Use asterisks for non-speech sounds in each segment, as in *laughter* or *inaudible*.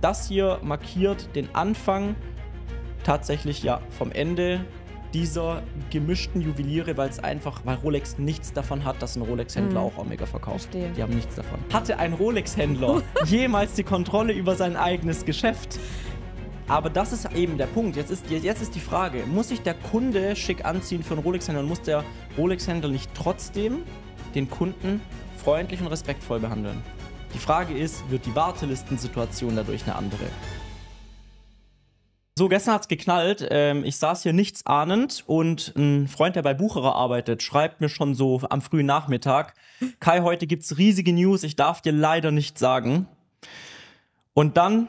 das hier markiert den Anfang tatsächlich ja vom Ende dieser gemischten Juweliere, weil es einfach, weil Rolex nichts davon hat, dass ein Rolex-Händler Mhm. auch Omega verkauft. Verstehe. Die haben nichts davon. Hatte ein Rolex-Händler *laughs* jemals die Kontrolle über sein eigenes Geschäft? Aber das ist eben der Punkt. Jetzt ist, jetzt ist die Frage, muss sich der Kunde schick anziehen für einen Rolex-Händler und muss der Rolex-Händler nicht trotzdem den Kunden freundlich und respektvoll behandeln? Die Frage ist, wird die Wartelistensituation dadurch eine andere? So, gestern hat's geknallt. Ähm, ich saß hier nichts ahnend und ein Freund, der bei Bucherer arbeitet, schreibt mir schon so am frühen Nachmittag: Kai, heute gibt's riesige News, ich darf dir leider nicht sagen. Und dann,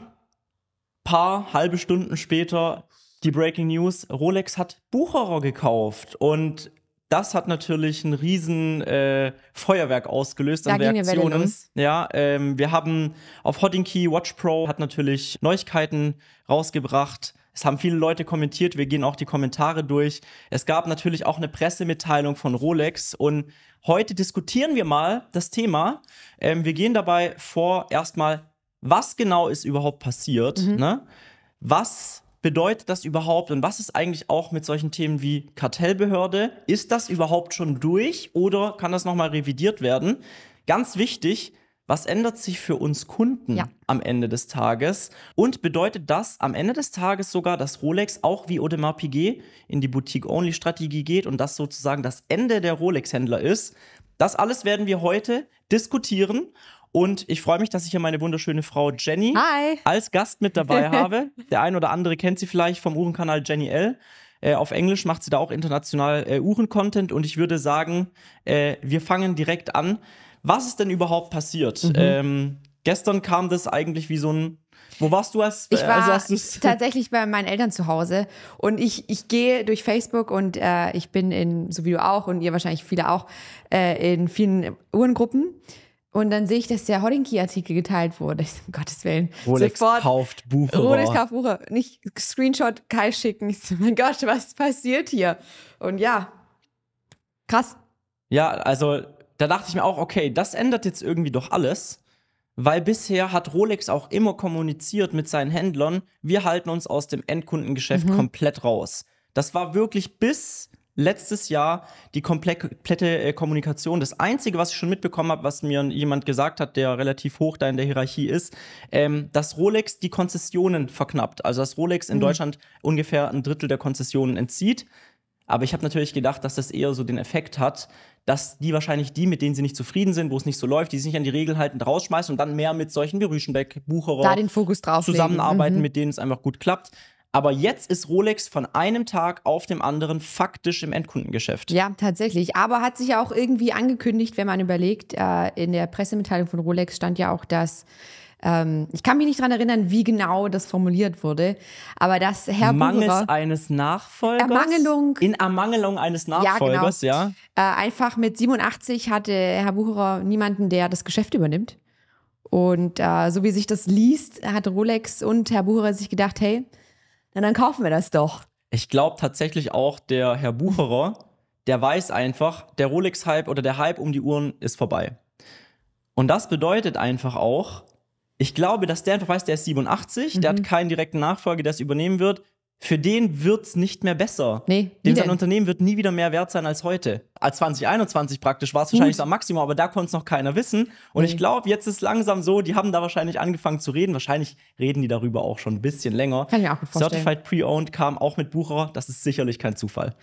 paar halbe Stunden später, die Breaking News: Rolex hat Bucherer gekauft. Und das hat natürlich ein riesen äh, Feuerwerk ausgelöst Da an Reaktionen. los. Ja, ähm, wir haben auf Hottinkey Watch Pro hat natürlich Neuigkeiten rausgebracht. Es haben viele Leute kommentiert, wir gehen auch die Kommentare durch. Es gab natürlich auch eine Pressemitteilung von Rolex und heute diskutieren wir mal das Thema. Ähm, wir gehen dabei vor erstmal, was genau ist überhaupt passiert, Mhm. ne? Was bedeutet das überhaupt und was ist eigentlich auch mit solchen Themen wie Kartellbehörde? Ist das überhaupt schon durch oder kann das nochmal revidiert werden? Ganz wichtig, was ändert sich für uns Kunden Ja. am Ende des Tages? Und bedeutet das am Ende des Tages sogar, dass Rolex auch wie Audemars Piguet in die Boutique-Only-Strategie geht und das sozusagen das Ende der Rolex-Händler ist? Das alles werden wir heute diskutieren. Und ich freue mich, dass ich hier meine wunderschöne Frau Jenny Hi. als Gast mit dabei *laughs* habe. Der ein oder andere kennt sie vielleicht vom Uhrenkanal Jenny L. Äh, auf Englisch macht sie da auch international äh, Uhren-Content und ich würde sagen, äh, wir fangen direkt an. Was ist denn überhaupt passiert? Mhm. Ähm, gestern kam das eigentlich wie so ein. Wo warst du als, Ich äh, war also hast du's- *laughs* tatsächlich bei meinen Eltern zu Hause und ich, ich gehe durch Facebook und äh, ich bin in, so wie du auch und ihr wahrscheinlich viele auch, äh, in vielen Uhrengruppen. Und dann sehe ich, dass der Hodinky-Artikel geteilt wurde. Ich so, um Gottes Willen. Rolex Sofort kauft Bucherer. Rolex kauft Bucher. Nicht Screenshot Kai schicken. Ich so, mein Gott, was passiert hier? Und ja, krass. Ja, also da dachte ich mir auch, okay, das ändert jetzt irgendwie doch alles, weil bisher hat Rolex auch immer kommuniziert mit seinen Händlern, wir halten uns aus dem Endkundengeschäft Mhm. komplett raus. Das war wirklich bis letztes Jahr die komple- komplette äh, Kommunikation. Das Einzige, was ich schon mitbekommen habe, was mir jemand gesagt hat, der relativ hoch da in der Hierarchie ist, ähm, dass Rolex die Konzessionen verknappt. Also dass Rolex in Mhm. Deutschland ungefähr ein Drittel der Konzessionen entzieht. Aber ich habe natürlich gedacht, dass das eher so den Effekt hat, dass die wahrscheinlich die, mit denen sie nicht zufrieden sind, wo es nicht so läuft, die sich nicht an die Regeln halten, rausschmeißen und dann mehr mit solchen wie Rüschenbeck, Bucherer Da den Fokus drauf. zusammenarbeiten, Mhm. mit denen es einfach gut klappt. Aber jetzt ist Rolex von einem Tag auf dem anderen faktisch im Endkundengeschäft. Ja, tatsächlich. Aber hat sich ja auch irgendwie angekündigt, wenn man überlegt, äh, in der Pressemitteilung von Rolex stand ja auch, dass, ähm, ich kann mich nicht dran erinnern, wie genau das formuliert wurde, aber dass Herr Mangels Bucherer eines Nachfolgers. Ermangelung. In Ermangelung eines Ja, Nachfolgers, genau. ja. äh, einfach mit 87 hatte Herr Bucherer niemanden, der das Geschäft übernimmt. Und äh, so wie sich das liest, hat Rolex und Herr Bucherer sich gedacht, hey, na dann kaufen wir das doch. Ich glaube tatsächlich auch, der Herr Bucherer, der weiß einfach, der Rolex-Hype oder der Hype um die Uhren ist vorbei. Und das bedeutet einfach auch, ich glaube, dass der einfach weiß, der ist 87, der Mhm. hat keinen direkten Nachfolger, der es übernehmen wird. Für den wird's nicht mehr besser. Nee, Dem sein denn? Unternehmen wird nie wieder mehr wert sein als heute. Als 2021 praktisch war es wahrscheinlich Gut. so am Maximum, aber da konnte es noch keiner wissen. Und Nee. ich glaube, jetzt ist langsam so, die haben da wahrscheinlich angefangen zu reden. Wahrscheinlich reden die darüber auch schon ein bisschen länger. Kann ich auch gut vorstellen. Certified Pre-Owned kam auch mit Bucherer. Das ist sicherlich kein Zufall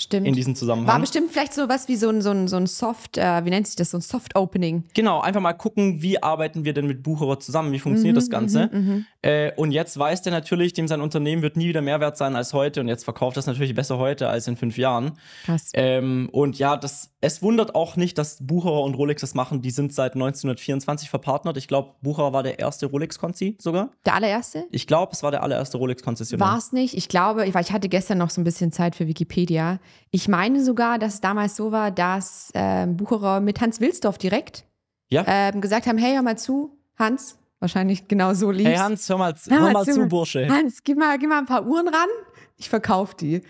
Stimmt. in diesem War Zusammenhang. bestimmt vielleicht so was wie so ein, so ein, so ein Soft, äh, wie nennt sich das, so ein Soft-Opening. Genau, einfach mal gucken, wie arbeiten wir denn mit Bucherer zusammen, wie funktioniert Mhm, das Ganze. Äh, und jetzt weiß der natürlich, dem sein Unternehmen wird nie wieder mehr wert sein als heute und jetzt verkauft das natürlich besser heute als in fünf Jahren. Krass. Ähm, und ja, das, es wundert auch nicht, dass Bucherer und Rolex das machen. Die sind seit 1924 verpartnert. Ich glaube, Bucherer war der erste Rolex-Konzi sogar. Der allererste? Ich glaube, es war der allererste Rolex-Konzessionär. War es nicht? Ich glaube, ich, weil ich hatte gestern noch so ein bisschen Zeit für Wikipedia. Ich meine sogar, dass es damals so war, dass ähm, Bucherer mit Hans Wilsdorf direkt Ja. ähm, gesagt haben: Hey, hör mal zu, Hans. Wahrscheinlich genau so lief Hey Hans, hör mal, Hör hör mal zu. zu, Bursche. Hans, gib mal, gib mal ein paar Uhren ran. Ich verkaufe die.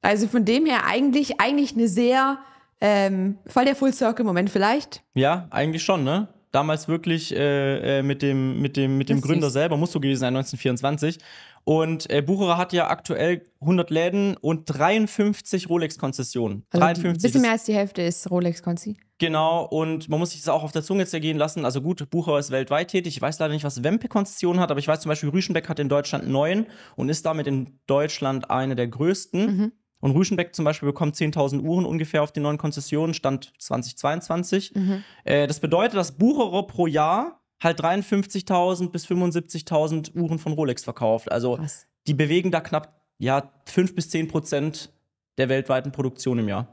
Also von dem her eigentlich, eigentlich eine sehr, ähm, voll der Full-Circle-Moment vielleicht. Ja, eigentlich schon, ne? Damals wirklich äh, äh, mit dem, mit dem, mit dem Das Gründer selber, muss so gewesen sein, 1924. Und äh, Bucherer hat ja aktuell 100 Läden und 53 Rolex-Konzessionen. Also ein 53. bisschen mehr als die Hälfte ist Rolex Conci. Genau, und man muss sich das auch auf der Zunge zergehen lassen. Also gut, Bucherer ist weltweit tätig. Ich weiß leider nicht, was Wempe Konzession hat, aber ich weiß zum Beispiel, Rüschenbeck hat in Deutschland neun und ist damit in Deutschland eine der größten. Mhm. Und Rüschenbeck zum Beispiel bekommt 10.000 Uhren ungefähr auf den neuen Konzessionen, Stand 2022. Mhm. Äh, das bedeutet, dass Bucherer pro Jahr halt 53.000 bis 75.000 Uhren von Rolex verkauft. Also Krass. die bewegen da knapp ja, 5 bis 10 Prozent der weltweiten Produktion im Jahr.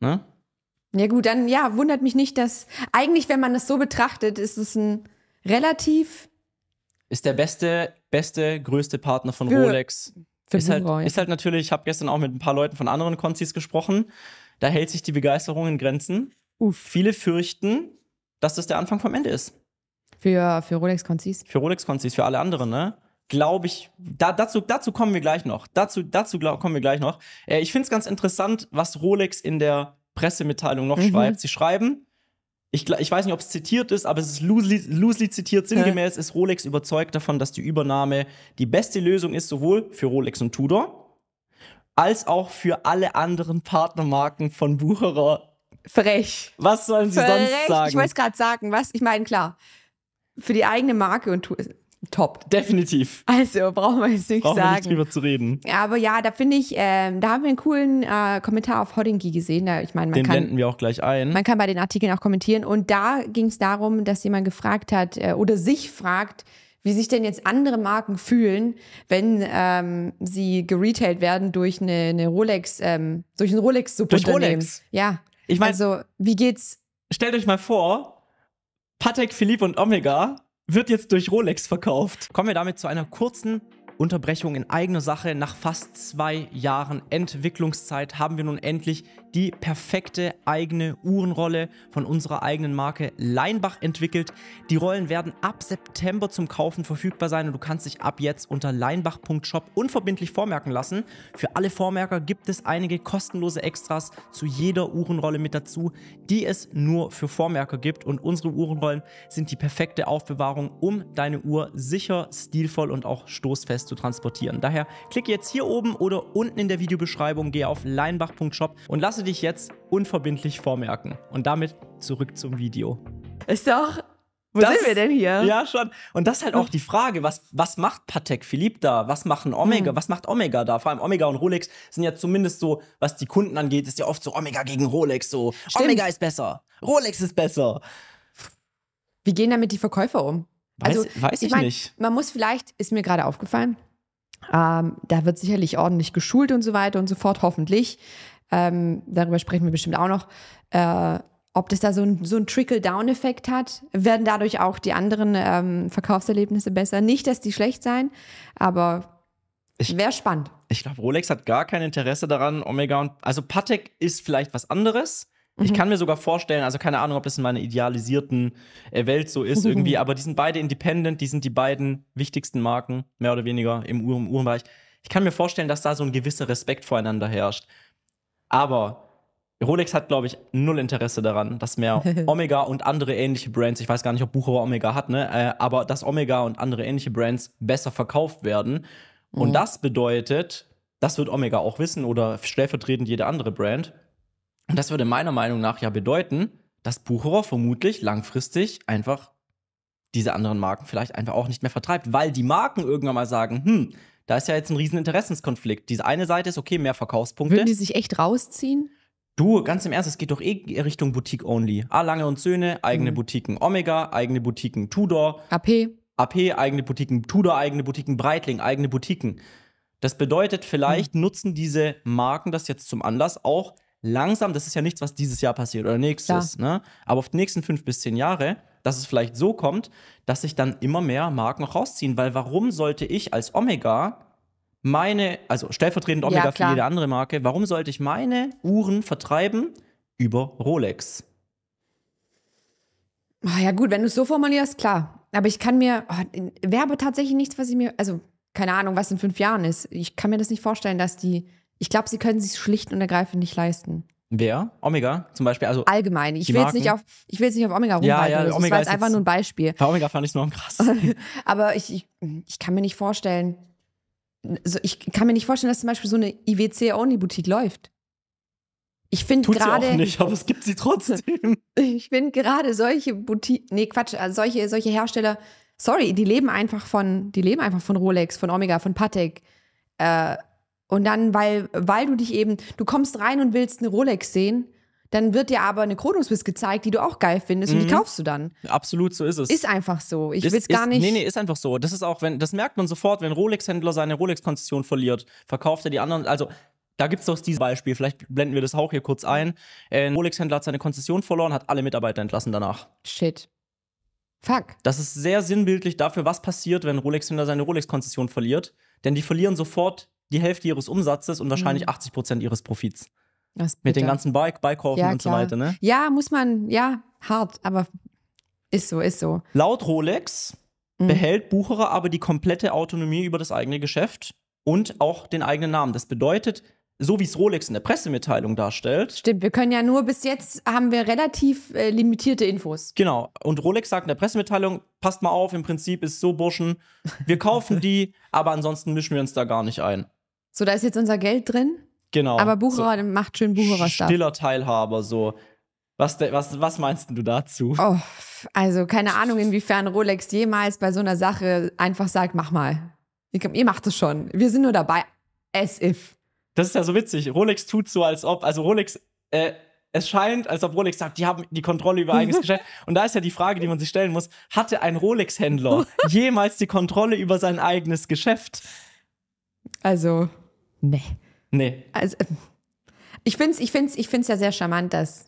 Ne? Ja gut, dann ja, wundert mich nicht, dass eigentlich, wenn man das so betrachtet, ist es ein relativ Ist der beste, beste, größte Partner von Für- Rolex. für Ist halt, ja. ist halt natürlich, ich habe gestern auch mit ein paar Leuten von anderen Konzis gesprochen. Da hält sich die Begeisterung in Grenzen. Uff. Viele fürchten, dass das der Anfang vom Ende ist. Für, für Rolex Concis. Für Rolex-Konzis, für alle anderen, ne? Glaube ich, da, dazu, dazu kommen wir gleich noch. Dazu, dazu glaub, kommen wir gleich noch. Äh, ich finde es ganz interessant, was Rolex in der Pressemitteilung noch Mhm. schreibt. Sie schreiben, ich, ich weiß nicht, ob es zitiert ist, aber es ist loosely, loosely zitiert. Sinngemäß ist Rolex überzeugt davon, dass die Übernahme die beste Lösung ist, sowohl für Rolex und Tudor, als auch für alle anderen Partnermarken von Bucherer. Frech. Was sollen sie sonst Frech. sagen? Ich wollte es gerade sagen, was? Ich meine, klar, für die eigene Marke und tu top. Definitiv. Also brauchen wir jetzt nicht Brauchen sagen. drüber zu reden. Aber ja, da finde ich, ähm, da haben wir einen coolen äh, Kommentar auf Hodinky gesehen. Da, ich meine, man Den kann, blenden wir auch gleich ein. man kann bei den Artikeln auch kommentieren. Und da ging es darum, dass jemand gefragt hat äh, oder sich fragt, wie sich denn jetzt andere Marken fühlen, wenn ähm, sie geretailt werden durch eine, eine Rolex, ähm, durch ein Rolex-Subunternehmen. Rolex? Ja. Ich meine, also, wie geht's? stellt euch mal vor, Patek Philippe und Omega wird jetzt durch Rolex verkauft. Kommen wir damit zu einer kurzen Unterbrechung in eigener Sache. Nach fast zwei Jahren Entwicklungszeit haben wir nun endlich die perfekte eigene Uhrenrolle von unserer eigenen Marke Leinbach entwickelt. Die Rollen werden ab September zum Kaufen verfügbar sein und du kannst dich ab jetzt unter leinbach.shop unverbindlich vormerken lassen. Für alle Vormerker gibt es einige kostenlose Extras zu jeder Uhrenrolle mit dazu, die es nur für Vormerker gibt und unsere Uhrenrollen sind die perfekte Aufbewahrung, um deine Uhr sicher, stilvoll und auch stoßfest zu transportieren. Daher klicke jetzt hier oben oder unten in der Videobeschreibung, gehe auf leinbach.shop und lasse dich jetzt unverbindlich vormerken. Und damit zurück zum Video. Ist doch. Wo Das sind wir denn hier? Ja, schon. Und das ist halt auch die Frage, was, was macht Patek Philippe da? Was machen Omega? Hm. Was macht Omega da? Vor allem Omega und Rolex sind ja zumindest so, was die Kunden angeht, ist ja oft so Omega gegen Rolex so. Stimmt. Omega ist besser. Rolex ist besser. Wie gehen damit die Verkäufer um? Weiß, weiß ich, mein, nicht. Man muss vielleicht, ist mir gerade aufgefallen, ähm, da wird sicherlich ordentlich geschult und so weiter und so fort, hoffentlich. Ähm, darüber sprechen wir bestimmt auch noch. Äh, ob das da so ein, so ein Trickle-Down-Effekt hat, werden dadurch auch die anderen ähm, Verkaufserlebnisse besser. Nicht, dass die schlecht sein, aber wäre spannend. Ich glaube, Rolex hat gar kein Interesse daran, Omega und. Also Patek ist vielleicht was anderes. Mhm. Ich kann mir sogar vorstellen, also keine Ahnung, ob das in meiner idealisierten äh, Welt so ist *laughs* irgendwie, aber die sind beide independent, die sind die beiden wichtigsten Marken, mehr oder weniger im Uhrenbereich. Ich kann mir vorstellen, dass da so ein gewisser Respekt voreinander herrscht. Aber Rolex hat, glaube ich, null Interesse daran, dass mehr *laughs* Omega und andere ähnliche Brands, ich weiß gar nicht, ob Bucherer Omega hat, ne, äh, aber dass Omega und andere ähnliche Brands besser verkauft werden. Und Mhm. das bedeutet, das wird Omega auch wissen oder stellvertretend jede andere Brand. Und das würde meiner Meinung nach ja bedeuten, dass Bucherer vermutlich langfristig einfach diese anderen Marken vielleicht einfach auch nicht mehr vertreibt, weil die Marken irgendwann mal sagen, hm, da ist ja jetzt ein riesen Interessenskonflikt. Diese eine Seite ist okay, mehr Verkaufspunkte. Würden die sich echt rausziehen? Du, ganz im Ernst, es geht doch eh Richtung Boutique Only. A. Lange und Söhne, eigene Mhm. Boutiquen. Omega, eigene Boutiquen. Tudor, AP? AP, eigene Boutiquen. Tudor, eigene Boutiquen. Breitling, eigene Boutiquen. Das bedeutet, vielleicht Mhm. nutzen diese Marken das jetzt zum Anlass, auch langsam, das ist ja nichts, was dieses Jahr passiert oder nächstes, ne? aber auf die nächsten fünf bis zehn Jahre, dass es vielleicht so kommt, dass sich dann immer mehr Marken auch rausziehen. Weil warum sollte ich als Omega meine, also stellvertretend Omega für klar. jede andere Marke, warum sollte ich meine Uhren vertreiben über Rolex? Ah, ja, gut, wenn du es so formulierst, klar. Aber ich kann mir, oh, wäre aber tatsächlich nichts, was ich mir, also keine Ahnung, was in fünf Jahren ist. Ich kann mir das nicht vorstellen, dass die, ich glaube, sie können sich schlicht und ergreifend nicht leisten. Wer? Omega zum Beispiel. Also Allgemein. Ich will jetzt nicht auf, ich will jetzt nicht auf Omega Ja, rumreiten. ja, oder so. Omega das war jetzt einfach nur ein Beispiel. bei Omega fand ich es noch am krass. *laughs* Aber ich, ich, ich kann mir nicht vorstellen, also ich kann mir nicht vorstellen, dass zum Beispiel so eine IWC-Only-Boutique läuft. Ich finde gerade, nicht, aber es gibt sie trotzdem. *laughs* ich finde gerade solche Boutique, nee Quatsch, also solche, solche Hersteller, sorry, die leben einfach von, die leben einfach von Rolex, von Omega, von Patek. Äh, und dann, weil, weil du dich eben, du kommst rein und willst eine Rolex sehen, dann wird dir aber eine Chronoswiss gezeigt, die du auch geil findest und die Mhm. kaufst du dann. Absolut, so ist es. Ist einfach so. Ich will es gar nicht. Nee, nee, ist einfach so. Das ist auch, wenn, das merkt man sofort, wenn Rolex-Händler seine Rolex-Konzession verliert, verkauft er die anderen. Also, da gibt es doch dieses Beispiel, vielleicht blenden wir das auch hier kurz ein. Ein Rolex-Händler hat seine Konzession verloren, hat alle Mitarbeiter entlassen danach. Shit. Fuck. Das ist sehr sinnbildlich dafür, was passiert, wenn ein Rolex-Händler seine Rolex-Konzession verliert. Denn die verlieren sofort die Hälfte ihres Umsatzes und wahrscheinlich Mhm. 80 Prozent ihres Profits. Mit den ganzen Bike, Beikaufen Ja, und so klar. weiter, ne? Ja, muss man, ja, hart, aber ist so, ist so. Laut Rolex Mhm. behält Bucherer aber die komplette Autonomie über das eigene Geschäft und auch den eigenen Namen. Das bedeutet, so wie es Rolex in der Pressemitteilung darstellt, Stimmt, wir können ja nur bis jetzt haben wir relativ äh, limitierte Infos. genau, und Rolex sagt in der Pressemitteilung, passt mal auf, im Prinzip ist es so, Burschen, wir kaufen *laughs* die, aber ansonsten mischen wir uns da gar nicht ein. So, da ist jetzt unser Geld drin, Genau. aber Bucherer macht schön so Bucherer-Stuff. stiller Teilhaber, so. Was, was, was meinst du dazu? Oh, also keine Ahnung, inwiefern Rolex jemals bei so einer Sache einfach sagt, mach mal. Ihr, ihr macht es schon. Wir sind nur dabei. As if. Das ist ja so witzig. Rolex tut so, als ob, also Rolex, äh, es scheint, als ob Rolex sagt, die haben die Kontrolle über eigenes *laughs* Geschäft. Und da ist ja die Frage, die man sich stellen muss: Hatte ein Rolex-Händler *laughs* jemals die Kontrolle über sein eigenes Geschäft? Also, nee. Nee. Also, ich finde es ich find's, ich find's ja sehr charmant, dass,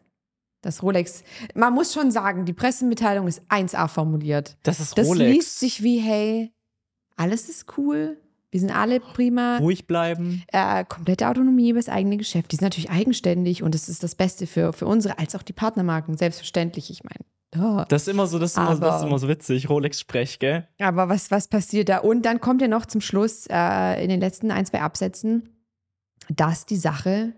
dass Rolex, man muss schon sagen, die Pressemitteilung ist 1A formuliert. Das ist Das Rolex. liest sich wie, hey, alles ist cool, wir sind alle prima, Ruhig bleiben. äh, komplette Autonomie über das eigene Geschäft. Die sind natürlich eigenständig und das ist das Beste für, für unsere, als auch die Partnermarken, selbstverständlich, ich meine. Ja. Das ist immer so, das ist immer, das ist Aber- immer so witzig. Rolex-Sprech, gell? Aber was, was passiert da? Und dann kommt ja noch zum Schluss äh, in den letzten ein, zwei Absätzen, dass die Sache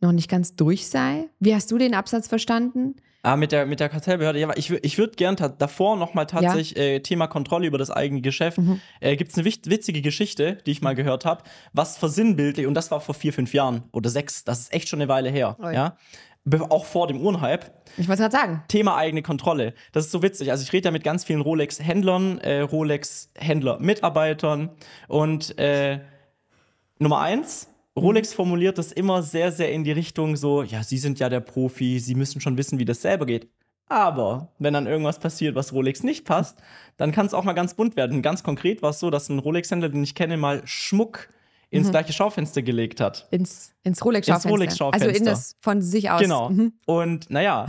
noch nicht ganz durch sei. Wie hast du den Absatz verstanden? Ah, mit der, mit der Kartellbehörde. Ja, aber ich, ich würde gern davor nochmal tatsächlich äh, Thema Kontrolle über das eigene Geschäft. Mhm. Äh, Gibt es eine witzige Geschichte, die ich mal gehört habe, was versinnbildlich, und das war vor vier, fünf Jahren oder sechs, das ist echt schon eine Weile her. Ui. Ja? Auch vor dem Uhrenhype. Ich wollte gerade sagen. Thema eigene Kontrolle. Das ist so witzig. Also ich rede ja mit ganz vielen Rolex-Händlern, äh, Rolex-Händler-Mitarbeitern und äh, Nummer eins, Rolex formuliert das immer sehr, sehr in die Richtung so, ja, Sie sind ja der Profi, Sie müssen schon wissen, wie das selber geht. Aber wenn dann irgendwas passiert, was Rolex nicht passt, dann kann es auch mal ganz bunt werden. Ganz konkret war es so, dass ein Rolex-Händler, den ich kenne, mal Schmuck ins Mhm. gleiche Schaufenster gelegt hat. Ins, ins Rolex-Schaufenster. Rolex-Schaufenster. Also in das von sich aus. Genau. Mhm. Und naja,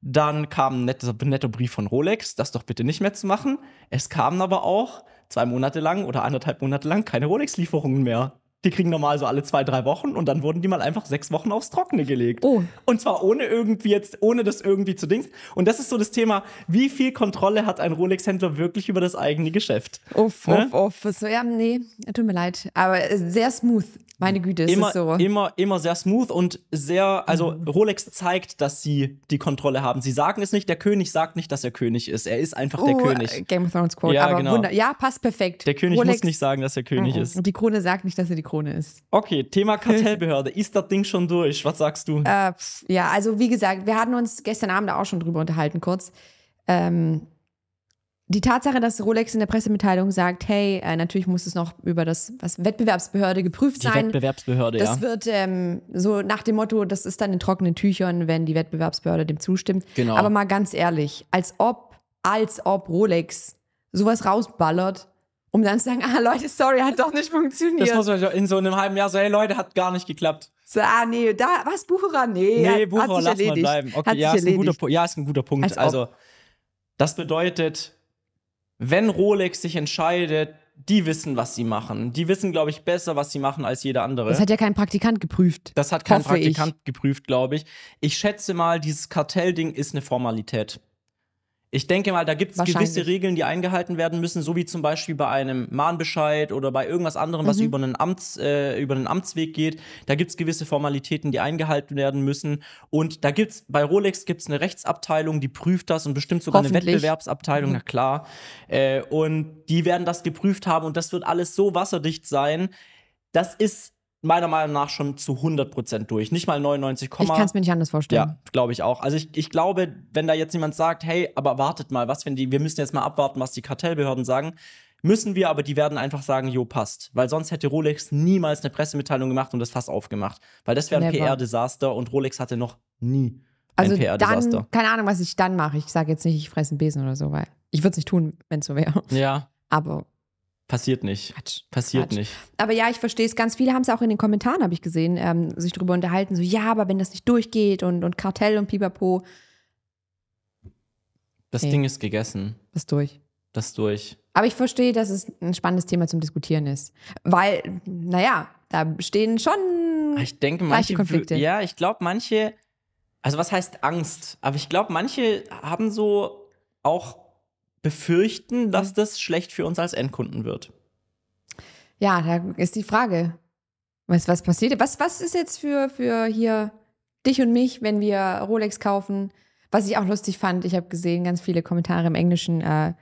dann kam ein netter, netter Brief von Rolex, das doch bitte nicht mehr zu machen. Es kamen aber auch zwei Monate lang oder anderthalb Monate lang keine Rolex-Lieferungen mehr. Die kriegen normal so alle zwei, drei Wochen und dann wurden die mal einfach sechs Wochen aufs Trockene gelegt. Oh. Und zwar ohne irgendwie jetzt, ohne das irgendwie zu dings. Und das ist so das Thema, wie viel Kontrolle hat ein Rolex-Händler wirklich über das eigene Geschäft? Uff, Ne? uff, uff. So, ja, nee, tut mir leid. Aber sehr smooth. Meine Güte, es immer, ist so. immer, immer sehr smooth und sehr, also Rolex zeigt, dass sie die Kontrolle haben. Sie sagen es nicht, der König sagt nicht, dass er König ist. Er ist einfach der Oh, König. äh, Game of Thrones Quote. Ja, aber genau. wunder ja, passt perfekt. Der König Rolex, muss nicht sagen, dass er König Mhm. ist. Und die Krone sagt nicht, dass er die Krone ist. Okay, Thema Kartellbehörde. ist das Ding schon durch? Was sagst du? Äh, ja, also wie gesagt, wir hatten uns gestern Abend auch schon drüber unterhalten, kurz. Ähm, die Tatsache, dass Rolex in der Pressemitteilung sagt, hey, äh, natürlich muss es noch über das was Wettbewerbsbehörde geprüft die sein. Wettbewerbsbehörde, Das ja. wird ähm, so nach dem Motto, das ist dann in trockenen Tüchern, wenn die Wettbewerbsbehörde dem zustimmt. Genau. Aber mal ganz ehrlich, als ob, als ob Rolex sowas rausballert, um dann zu sagen, ah Leute, sorry, hat doch nicht funktioniert. Das muss man in so einem halben Jahr so, hey Leute, hat gar nicht geklappt. so, ah nee, da, was, Bucherer? Nee, Nee, hat, Bucher, hat sich lass mal erledigt. bleiben. Okay, ja, ist ein guter, ja, ist ein guter Punkt. Als ob. Also, das bedeutet, wenn Rolex sich entscheidet, die wissen, was sie machen. Die wissen, glaube ich, besser, was sie machen als jeder andere. Das hat ja kein Praktikant geprüft. Das hat kein Hoffe ich. Praktikant geprüft, glaube ich. Ich schätze mal, dieses Kartellding ist eine Formalität. Ich denke mal, da gibt es gewisse Regeln, die eingehalten werden müssen, so wie zum Beispiel bei einem Mahnbescheid oder bei irgendwas anderem, was Mhm. über einen, Amts, äh, über einen Amtsweg geht. Da gibt es gewisse Formalitäten, die eingehalten werden müssen. Und da gibt es, bei Rolex gibt es eine Rechtsabteilung, die prüft das und bestimmt sogar eine. Wettbewerbsabteilung, Mhm. na klar. Äh, und die werden das geprüft haben und das wird alles so wasserdicht sein. Das ist meiner Meinung nach schon zu 100% durch. Nicht mal 99, Ich kann es mir nicht anders vorstellen. ja, glaube ich auch. Also ich, ich glaube, wenn da jetzt jemand sagt, hey, aber wartet mal, was wenn die, wir müssen jetzt mal abwarten, was die Kartellbehörden sagen, müssen wir, aber die werden einfach sagen, jo, passt. Weil sonst hätte Rolex niemals eine Pressemitteilung gemacht und das Fass aufgemacht. Weil das wäre ein. PR-Desaster und Rolex hatte noch nie Also ein PR-Desaster. keine Ahnung, was ich dann mache. Ich sage jetzt nicht, ich fresse einen Besen oder so, weil ich würde es nicht tun, wenn es so wäre. Ja, Aber passiert nicht. Quatsch. Passiert Quatsch. nicht. Aber ja, ich verstehe es. Ganz viele haben es auch in den Kommentaren, habe ich gesehen, ähm, sich darüber unterhalten. So, ja, aber wenn das nicht durchgeht und, und Kartell und Pipapo, Das Okay. Ding ist gegessen. ist durch. Das ist durch. Aber ich verstehe, dass es ein spannendes Thema zum Diskutieren ist. Weil, naja, da bestehen schon. Ich denke, manche. Konflikte. Ja, ich glaube, manche. Also, was heißt Angst? Aber ich glaube, manche haben so auch befürchten, dass das schlecht für uns als Endkunden wird. Ja, da ist die Frage. Was, was passiert? Was, was ist jetzt für, für hier dich und mich, wenn wir Rolex kaufen? Was ich auch lustig fand, ich habe gesehen, ganz viele Kommentare im Englischen, äh,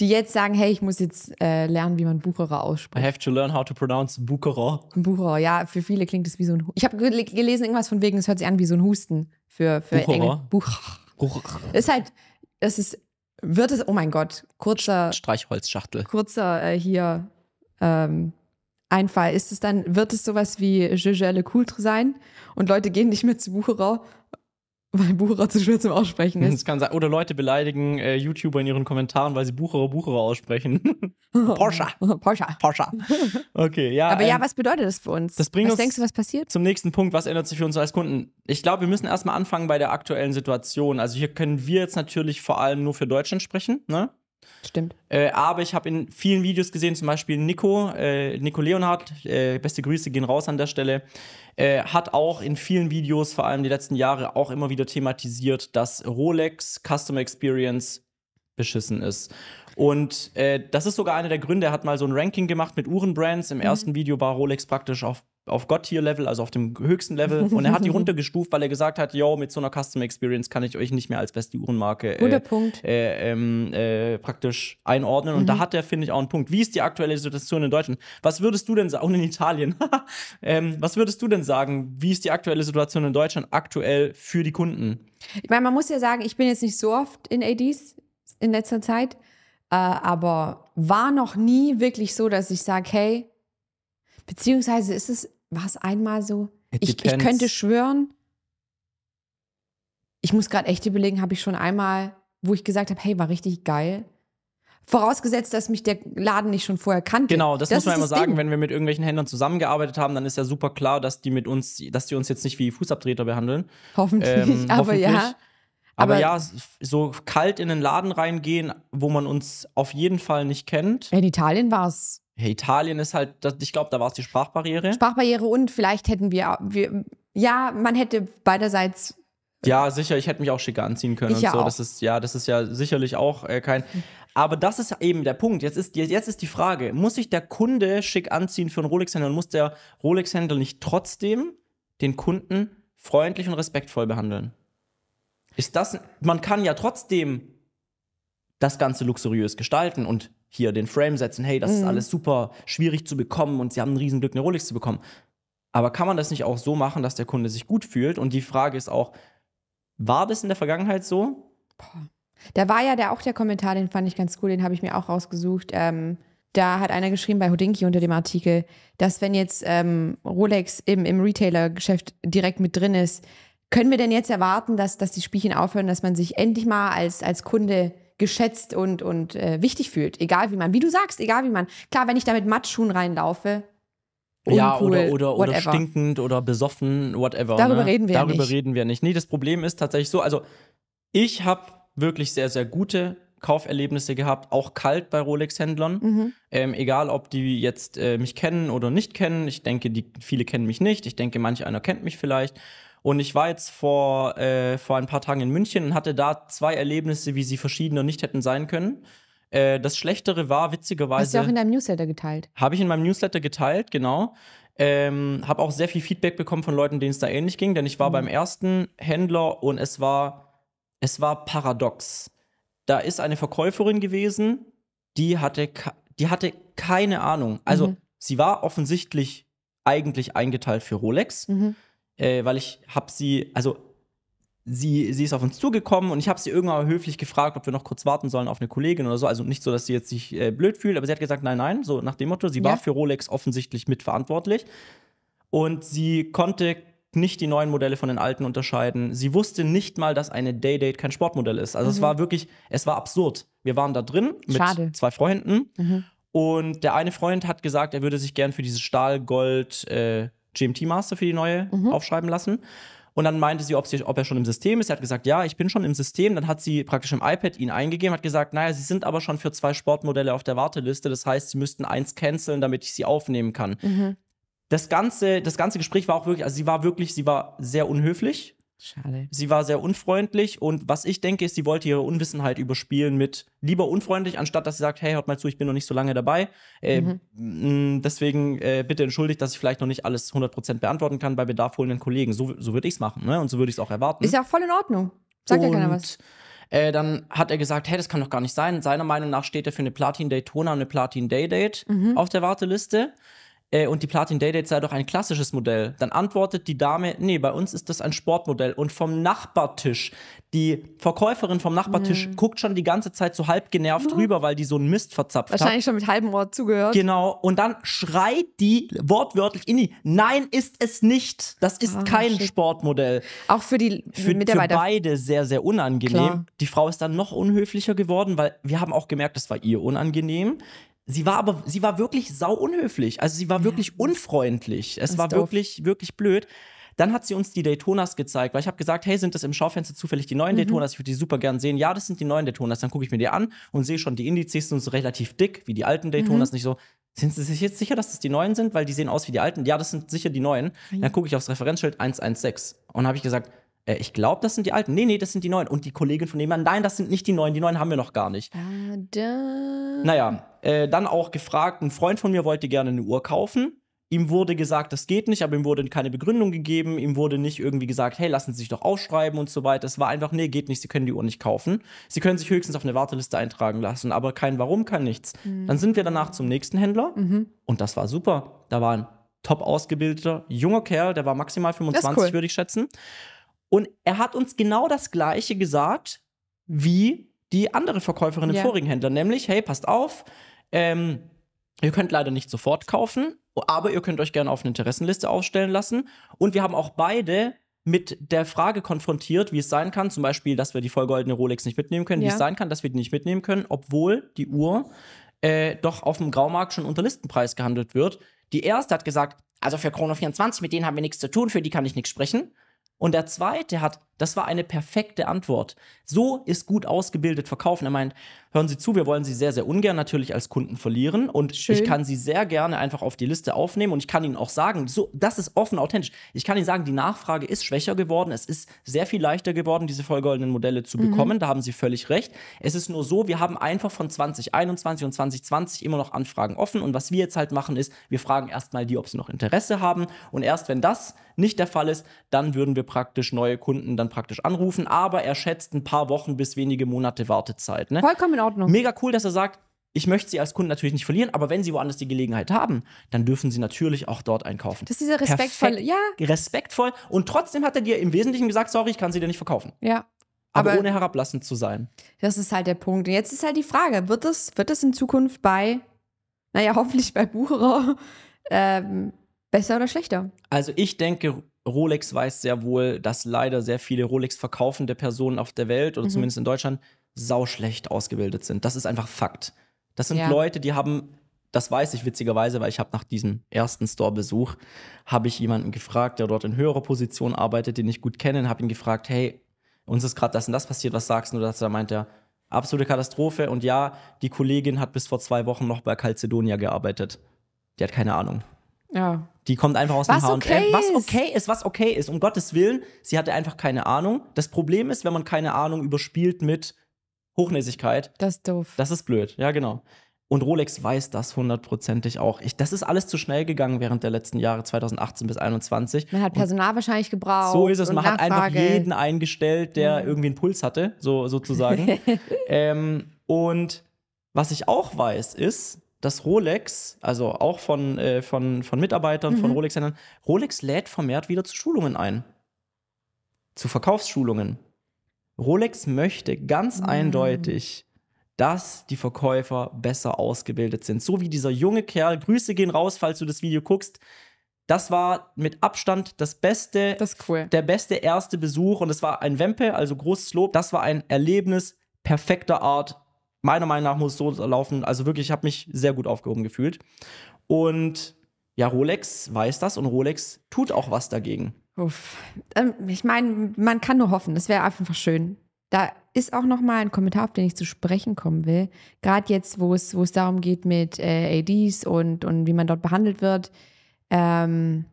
die jetzt sagen, hey, ich muss jetzt äh, lernen, wie man Bucherer I ausspricht. have to learn how to pronounce Bucherer. Bucherer, ja, für viele klingt es wie so ein Hu- Ich habe gel gelesen, irgendwas von wegen, es hört sich an wie so ein Husten für, für Bucherer? Engel. Bucherer. Ist halt, das ist, wird es, oh mein Gott, kurzer, Streichholzschachtel. kurzer äh, hier ähm, Einfall. Ist es dann, wird es sowas wie Je je le Coultre sein und Leute gehen nicht mehr zu Bucherer, weil Bucherer zu schwer zum Aussprechen Das ist? kann sein. Oder Leute beleidigen äh, YouTuber in ihren Kommentaren, weil sie Bucherer, Bucherer aussprechen. *laughs* Porsche. *laughs* Porsche. Porsche. Okay, ja. Aber ja, ähm, was bedeutet das für uns? das bringt was uns- denkst du, was passiert? Zum nächsten Punkt, was ändert sich für uns als Kunden? Ich glaube, wir müssen erstmal anfangen bei der aktuellen Situation. Also hier können wir jetzt natürlich vor allem nur für Deutschland sprechen, ne? Stimmt. Äh, aber ich habe in vielen Videos gesehen, zum Beispiel Nico, äh, Nico Leonhardt, äh, beste Grüße gehen raus an der Stelle, äh, hat auch in vielen Videos, vor allem die letzten Jahre, auch immer wieder thematisiert, dass Rolex Customer Experience beschissen ist. Und äh, das ist sogar einer der Gründe, er hat mal so ein Ranking gemacht mit Uhrenbrands. Im Mhm. ersten Video war Rolex praktisch auf, auf God-Tier-Level, also auf dem höchsten Level. Und er hat die *laughs* runtergestuft, weil er gesagt hat, yo, mit so einer Customer Experience kann ich euch nicht mehr als beste Uhrenmarke äh, äh, ähm, äh, praktisch einordnen. Und da Mhm. hat er, finde ich, auch einen Punkt. Wie ist die aktuelle Situation in Deutschland? Was würdest du denn sagen, und in Italien, *laughs* ähm, was würdest du denn sagen, wie ist die aktuelle Situation in Deutschland aktuell für die Kunden? Ich meine, man muss ja sagen, ich bin jetzt nicht so oft in ADs in letzter Zeit, äh, aber war noch nie wirklich so, dass ich sage, hey, beziehungsweise ist es, war es einmal so? Ich, ich könnte schwören, ich muss gerade echt überlegen, habe ich schon einmal, wo ich gesagt habe, hey, war richtig geil. Vorausgesetzt, dass mich der Laden nicht schon vorher kannte. Genau, das, muss man immer das sagen, Ding. wenn wir mit irgendwelchen Händlern zusammengearbeitet haben, dann ist ja super klar, dass die mit uns, dass die uns jetzt nicht wie Fußabtreter behandeln. Hoffentlich, Ähm, *laughs* aber hoffentlich. ja. Aber, Aber- ja, so kalt in den Laden reingehen, wo man uns auf jeden Fall nicht kennt. In Italien war es Italien ist halt, ich glaube, da war es die Sprachbarriere. Sprachbarriere und vielleicht hätten wir, wir, ja, man hätte beiderseits Ja, sicher, ich hätte mich auch schicker anziehen können Ich und ja so. auch. Das ist, ja, das ist ja sicherlich auch äh, kein. Aber das ist eben der Punkt. Jetzt ist, jetzt ist die Frage: Muss sich der Kunde schick anziehen für einen Rolex-Händler und muss der Rolex-Händler nicht trotzdem den Kunden freundlich und respektvoll behandeln? Ist das. Man kann ja trotzdem das Ganze luxuriös gestalten und hier den Frame setzen. Hey, das ist Mhm. alles super schwierig zu bekommen und sie haben ein Riesenglück, eine Rolex zu bekommen. Aber kann man das nicht auch so machen, dass der Kunde sich gut fühlt? Und die Frage ist auch, war das in der Vergangenheit so? Da war ja der, auch der Kommentar, den fand ich ganz cool, den habe ich mir auch rausgesucht. Ähm, da hat einer geschrieben bei Hodinki unter dem Artikel, dass wenn jetzt ähm, Rolex im, im Retailer-Geschäft direkt mit drin ist, können wir denn jetzt erwarten, dass, dass die Spielchen aufhören, dass man sich endlich mal als, als Kunde geschätzt und, und äh, wichtig fühlt? Egal wie man, wie du sagst, egal wie man. Klar, wenn ich da mit Mattschuhen reinlaufe, ja, uncool, oder, oder, oder whatever. stinkend oder besoffen, whatever. Darüber ne? reden wir ja Darüber nicht. reden wir nicht. Nee, das Problem ist tatsächlich so, also ich habe wirklich sehr, sehr gute Kauferlebnisse gehabt, auch kalt bei Rolex-Händlern. Mhm. Ähm, egal, ob die jetzt äh, mich kennen oder nicht kennen. Ich denke, die, viele kennen mich nicht. Ich denke, manch einer kennt mich vielleicht. Und ich war jetzt vor, äh, vor ein paar Tagen in München und hatte da zwei Erlebnisse, wie sie verschiedener nicht hätten sein können. Äh, das Schlechtere war Hast du witzigerweise. auch in deinem Newsletter geteilt? Habe ich in meinem Newsletter geteilt, genau. Ähm, habe auch sehr viel Feedback bekommen von Leuten, denen es da ähnlich ging, denn ich war Mhm. beim ersten Händler und es war, es war paradox. Da ist eine Verkäuferin gewesen, die hatte, die hatte keine Ahnung. Also Mhm. sie war offensichtlich eigentlich eingeteilt für Rolex, Mhm. Äh, weil ich habe sie, also sie, sie ist auf uns zugekommen und ich habe sie irgendwann höflich gefragt, ob wir noch kurz warten sollen auf eine Kollegin oder so. Also nicht so, dass sie jetzt sich äh, blöd fühlt, aber sie hat gesagt, nein, nein, so nach dem Motto, sie Ja. war für Rolex offensichtlich mitverantwortlich und sie konnte nicht die neuen Modelle von den alten unterscheiden. Sie wusste nicht mal, dass eine Day-Date kein Sportmodell ist. Also es war wirklich, es war absurd. Wir waren da drin mit Schade. zwei Freunden Mhm. und der eine Freund hat gesagt, er würde sich gern für dieses Stahl-Gold äh, GMT Master für die neue Mhm. aufschreiben lassen. Und dann meinte sie ob, sie, ob er schon im System ist. Er hat gesagt, ja, ich bin schon im System. Dann hat sie praktisch im iPad ihn eingegeben, hat gesagt, naja, sie sind aber schon für zwei Sportmodelle auf der Warteliste. Das heißt, sie müssten eins canceln, damit ich sie aufnehmen kann. Mhm. Das ganze, das ganze Gespräch war auch wirklich, also sie war wirklich, sie war sehr unhöflich. Schade. Sie war sehr unfreundlich und was ich denke, ist, sie wollte ihre Unwissenheit überspielen mit lieber unfreundlich, anstatt dass sie sagt, hey, hört mal zu, ich bin noch nicht so lange dabei. Äh, Mhm. mh, Deswegen äh, bitte entschuldigt, dass ich vielleicht noch nicht alles 100% beantworten kann. Bei Bedarf holen einen Kollegen. So, so würde ich es machen ne? und so würde ich es auch erwarten. Ist ja auch voll in Ordnung. Sagt ja keiner was. Äh, dann hat er gesagt, hey, das kann doch gar nicht sein. Seiner Meinung nach steht er für eine Platin Daytona und eine Platin Day Date Mhm. auf der Warteliste. Äh, und die Platin Day Date sei doch ein klassisches Modell. Dann antwortet die Dame, nee, bei uns ist das ein Sportmodell. Und vom Nachbartisch, die Verkäuferin vom Nachbartisch Mhm. guckt schon die ganze Zeit so halb genervt rüber, weil die so einen Mist verzapft hat. Wahrscheinlich schon mit halbem Ohr zugehört. Genau, und dann schreit die wortwörtlich in die, nein, ist es nicht. Das ist Ah, kein shit. Sportmodell Auch für die für, für Mitarbeiter. beide sehr, sehr unangenehm. Klar. Die Frau ist dann noch unhöflicher geworden, weil wir haben auch gemerkt, das war ihr unangenehm. Sie war aber, sie war wirklich sau unhöflich. Also sie war wirklich unfreundlich. Es war doof. wirklich, wirklich blöd. Dann hat sie uns die Daytonas gezeigt, weil ich habe gesagt, hey, sind das im Schaufenster zufällig die Mhm. neuen Daytonas? Ich würde die super gern sehen. Ja, das sind die neuen Daytonas. Dann gucke ich mir die an und sehe schon, die Indizes sind so relativ dick, wie die alten Mhm. Daytonas. Nicht so, sind Sie sich jetzt sicher, dass das die neuen sind? Weil die sehen aus wie die alten. Ja, das sind sicher die neuen. Dann gucke ich aufs Referenzschild 116 und habe ich gesagt, äh, ich glaube, das sind die alten. Nee, nee, das sind die neuen. Und die Kollegin von nebenan, nein, das sind nicht die neuen. Die neuen haben wir noch gar nicht. Ah, da. Naja, äh, dann auch gefragt, ein Freund von mir wollte gerne eine Uhr kaufen. Ihm wurde gesagt, das geht nicht, aber ihm wurde keine Begründung gegeben. Ihm wurde nicht irgendwie gesagt, hey, lassen Sie sich doch ausschreiben und so weiter. Es war einfach, nee, geht nicht, Sie können die Uhr nicht kaufen. Sie können sich höchstens auf eine Warteliste eintragen lassen, aber kein Warum, kein nichts. Dann sind wir danach zum nächsten Händler und das war super. Da war ein top ausgebildeter, junger Kerl, der war maximal 25, cool. würde ich schätzen. Und er hat uns genau das Gleiche gesagt wie die andere Verkäuferin im Ja. vorigen Händler, nämlich, hey, passt auf, ähm, ihr könnt leider nicht sofort kaufen, aber ihr könnt euch gerne auf eine Interessenliste aufstellen lassen. Und wir haben auch beide mit der Frage konfrontiert, wie es sein kann, zum Beispiel, dass wir die vollgoldene Rolex nicht mitnehmen können, wie Ja. es sein kann, dass wir die nicht mitnehmen können, obwohl die Uhr äh, doch auf dem Graumarkt schon unter Listenpreis gehandelt wird. Die erste hat gesagt, also für Chrono 24, mit denen haben wir nichts zu tun, für die kann ich nichts sprechen. Und der zweite hat, das war eine perfekte Antwort. So ist gut ausgebildet verkaufen. Er meint, hören Sie zu, wir wollen Sie sehr, sehr ungern natürlich als Kunden verlieren. Und Schön. ich kann Sie sehr gerne einfach auf die Liste aufnehmen. Und ich kann Ihnen auch sagen, so, das ist offen, authentisch. Ich kann Ihnen sagen, die Nachfrage ist schwächer geworden. Es ist sehr viel leichter geworden, diese vollgoldenen Modelle zu bekommen. Da haben Sie völlig recht. Es ist nur so, wir haben einfach von 2021 und 2020 immer noch Anfragen offen. Und was wir jetzt halt machen, ist, wir fragen erstmal die, ob sie noch Interesse haben. Und erst wenn das nicht der Fall ist, dann würden wir praktisch neue Kunden dann praktisch anrufen. Aber er schätzt ein paar Wochen bis wenige Monate Wartezeit. Ne? Vollkommen in Ordnung. Mega cool, dass er sagt, ich möchte sie als Kunden natürlich nicht verlieren, aber wenn sie woanders die Gelegenheit haben, dann dürfen sie natürlich auch dort einkaufen. Das ist dieser respektvolle, Perfekt. ja, Respektvoll. Und trotzdem hat er dir im Wesentlichen gesagt, sorry, ich kann sie dir nicht verkaufen. ja. Aber, Aber- ohne herablassend zu sein. Das ist halt der Punkt. Und jetzt ist halt die Frage, wird es, wird es in Zukunft bei, naja, *laughs* hoffentlich bei Bucherer ähm, besser oder schlechter? Also ich denke, Rolex weiß sehr wohl, dass leider sehr viele Rolex verkaufende Personen auf der Welt oder Mhm. zumindest in Deutschland sauschlecht ausgebildet sind. Das ist einfach Fakt. Das sind Ja. Leute, die haben, das weiß ich witzigerweise, weil ich habe nach diesem ersten Store-Besuch, habe ich jemanden gefragt, der dort in höherer Position arbeitet, den ich gut kenne, habe ihn gefragt, hey, uns ist gerade das und das passiert, was sagst du dazu? Da meint er, absolute Katastrophe und ja, die Kollegin hat bis vor zwei Wochen noch bei Calcedonia gearbeitet. Die hat keine Ahnung. Ja. Die kommt einfach aus Was dem H&M. okay was okay ist, was okay ist. Um Gottes Willen, sie hatte einfach keine Ahnung. Das Problem ist, wenn man keine Ahnung überspielt mit Hochnäsigkeit, Das ist doof. das ist blöd. Ja, genau. Und Rolex weiß das hundertprozentig auch. Ich, das ist alles zu schnell gegangen während der letzten Jahre, 2018 bis 2021. Man hat Personal wahrscheinlich gebraucht. So ist es. und Man hat einfach Nachfrage. jeden eingestellt, der irgendwie einen Puls hatte, so sozusagen. *laughs* ähm, und was ich auch weiß, ist, dass Rolex, also auch von, äh, von, von Mitarbeitern, von Mhm. Rolex-Händlern, Rolex lädt vermehrt wieder zu Schulungen ein. Zu Verkaufsschulungen. Rolex möchte ganz Mhm. eindeutig, dass die Verkäufer besser ausgebildet sind. So wie dieser junge Kerl, Grüße gehen raus, falls du das Video guckst. Das war mit Abstand das beste Das cool. der beste erste Besuch und es war ein Wempe, also großes Lob. Das war ein Erlebnis perfekter Art. Meiner Meinung nach muss es so laufen. Also wirklich, ich habe mich sehr gut aufgehoben gefühlt. Und ja, Rolex weiß das und Rolex tut auch was dagegen. Uff. Ähm, Ich meine, man kann nur hoffen. Es wäre einfach schön. Da ist auch noch mal ein Kommentar, auf den ich zu sprechen kommen will. Gerade jetzt, wo es, wo es darum geht mit äh, ADs und, und wie man dort behandelt wird, ähm,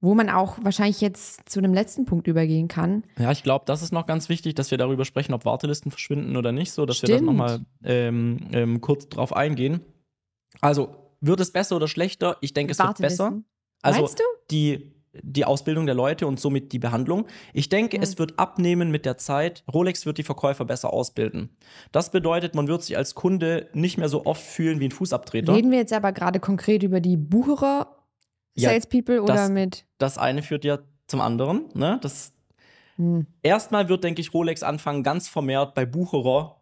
wo man auch wahrscheinlich jetzt zu einem letzten Punkt übergehen kann. Ja, ich glaube, das ist noch ganz wichtig, dass wir darüber sprechen, ob Wartelisten verschwinden oder nicht, so dass wir da Stimmt. nochmal ähm, ähm, kurz drauf eingehen. Also, wird es besser oder schlechter? Ich denke, es wird besser. Also, Meinst du? die, die Ausbildung der Leute und somit die Behandlung. Ich denke, Ja. es wird abnehmen mit der Zeit. Rolex wird die Verkäufer besser ausbilden. Das bedeutet, man wird sich als Kunde nicht mehr so oft fühlen wie ein Fußabtreter. Reden wir jetzt aber gerade konkret über die Bucherer Ja, Salespeople oder das- mit. Das eine führt ja zum anderen. Ne? Das, Hm. erstmal wird, denke ich, Rolex anfangen, ganz vermehrt bei Bucherer